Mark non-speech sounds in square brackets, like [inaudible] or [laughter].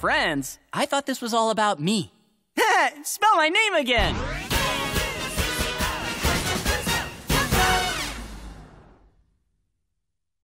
friends, I thought this was all about me. [laughs] Spell my name again!